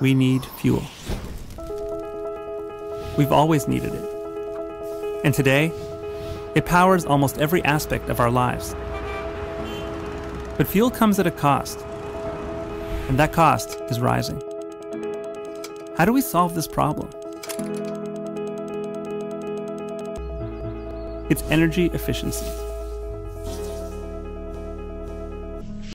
we need fuel. We've always needed it. And today, it powers almost every aspect of our lives. But fuel comes at a cost, and that cost is rising. How do we solve this problem? It's energy efficiency.